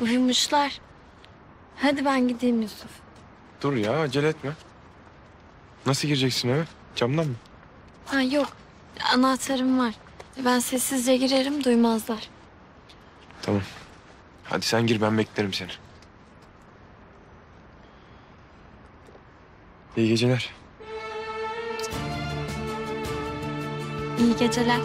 Uyumuşlar. Hadi ben gideyim Yusuf. Dur ya acele etme. Nasıl gireceksin eve? Camdan mı? Ha yok. Anahtarım var. Ben sessizce girerim duymazlar. Tamam. Hadi sen gir ben beklerim seni. İyi geceler. İyi geceler.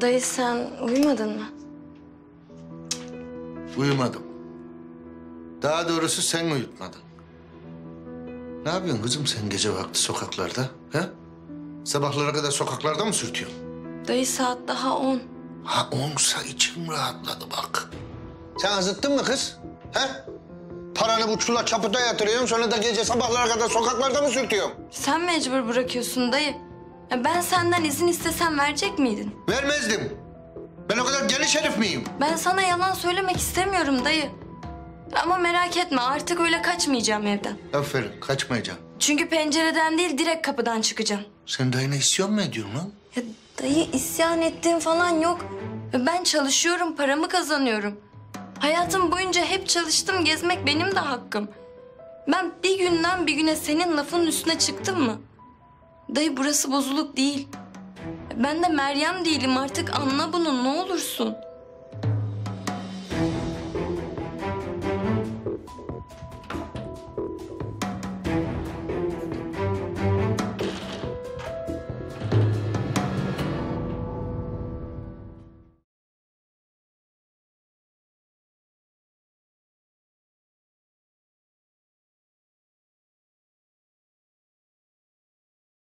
Dayı sen uyumadın mı? Uyumadım. Daha doğrusu sen uyutmadın. Ne yapıyorsun kızım sen gece vakti sokaklarda? He? Sabahlara kadar sokaklarda mı sürtüyorsun? Dayı saat daha on. Ha onsa içim rahatladı bak. Sen azıttın mı kız? He? Paranı bu çula çapıda yatırıyorsun sonra da gece sabahlara kadar sokaklarda mı sürtüyorsun? Sen mecbur bırakıyorsun dayı. Ya ben senden izin istesem verecek miydin? Vermezdim. Ben o kadar geniş herif miyim? Ben sana yalan söylemek istemiyorum dayı. Ama merak etme artık öyle kaçmayacağım evden. Aferin kaçmayacağım. Çünkü pencereden değil direkt kapıdan çıkacağım. Sen dayına isyan mı ediyorsun lan? Ya dayı isyan ettiğim falan yok. Ben çalışıyorum, paramı kazanıyorum. Hayatım boyunca hep çalıştım, gezmek benim de hakkım. Ben bir günden bir güne senin lafının üstüne çıktım mı? Dayı burası bozuluk değil. Ben de Meryem değilim artık anla bunu ne olursun.